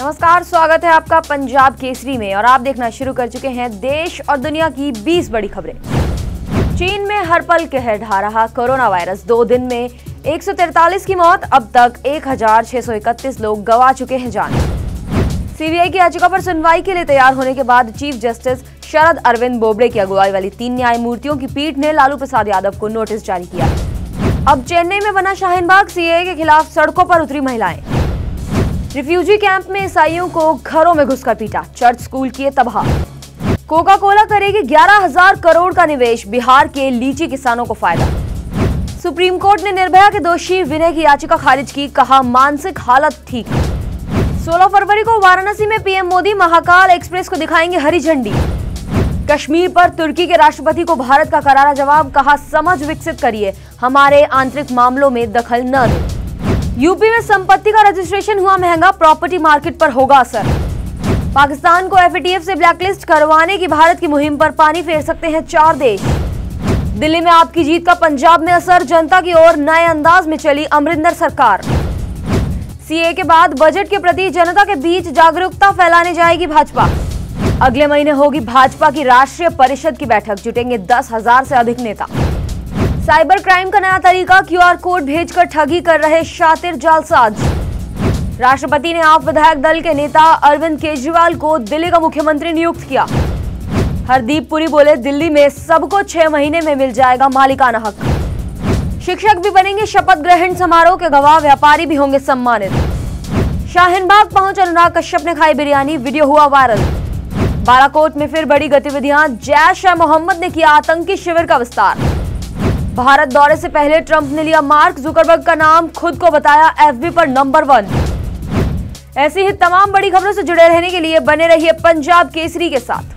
नमस्कार स्वागत है आपका पंजाब केसरी में और आप देखना शुरू कर चुके हैं देश और दुनिया की 20 बड़ी खबरें। चीन में हर पल कहर ढा रहा कोरोना वायरस। दो दिन में 143 की मौत अब तक 1,631 लोग गवा चुके हैं जान। सीबीआई की याचिका पर सुनवाई के लिए तैयार होने के बाद चीफ जस्टिस शरद अरविंद बोबड़े की अगुवाई वाली तीन न्यायमूर्तियों की पीठ ने लालू प्रसाद यादव को नोटिस जारी किया। अब चेन्नई में बना शाहीन सीए के खिलाफ सड़कों पर उतरी महिलाएँ। रिफ्यूजी कैंप में ईसाइयों को घरों में घुसकर पीटा। चर्च स्कूल किए तबाह। कोका कोला करेगी ग्यारह हज़ार करोड़ का निवेश, बिहार के लीची किसानों को फ़ायदा। सुप्रीम कोर्ट ने निर्भया के दोषी विनय की याचिका खारिज की, कहा मानसिक हालत ठीक। 16 फरवरी को वाराणसी में पीएम मोदी महाकाल एक्सप्रेस को दिखाएँगे हरी झंडी। कश्मीर पर तुर्की के राष्ट्रपति को भारत का करारा जवाब, कहा समझ विकसित करिए। हमारे आंतरिक मामलों में दखल न दें। यूपी में संपत्ति का रजिस्ट्रेशन हुआ महँगा, प्रॉपर्टी मार्केट पर होगा असर। पाकिस्तान को एफएटीएफ से ब्लैकलिस्ट करवाने की भारत की मुहिम पर पानी फेर सकते हैं चार देश। दिल्ली में आपकी जीत का पंजाब में असर, जनता की ओर नए अंदाज में चली अमरिंदर सरकार। सीए के बाद बजट के प्रति जनता के बीच जागरूकता फैलाने जाएगी भाजपा। अगले महीने होगी भाजपा की राष्ट्रीय परिषद की बैठक, जुटेंगे दस हज़ार से अधिक नेता। साइबर क्राइम का नया तरीका क्यूआर कोड भेजकर ठगी कर रहे शातिर जालसाज। राष्ट्रपति ने आप विधायक दल के नेता अरविंद केजरीवाल को दिल्ली का मुख्यमंत्री नियुक्त किया। हरदीप पुरी बोले, दिल्ली में सबको छह महीने में मिल जाएगा मालिकाना हक। शिक्षक भी बनेंगे शपथ ग्रहण समारोह के गवाह, व्यापारी भी होंगे सम्मानित। शाहीन बाग पहुँच अनुराग कश्यप ने खाई बिरयानी, वीडियो हुआ वायरल। बालाकोट में फिर बड़ी गतिविधियाँ, जैश ए मोहम्मद ने किया आतंकी शिविर का विस्तार। भारत दौरे से पहले ट्रंप ने लिया मार्क जुकरबर्ग का नाम, खुद को बताया एफबी पर नंबर वन। ऐसी ही तमाम बड़ी खबरों से जुड़े रहने के लिए बने रहिए पंजाब केसरी के साथ।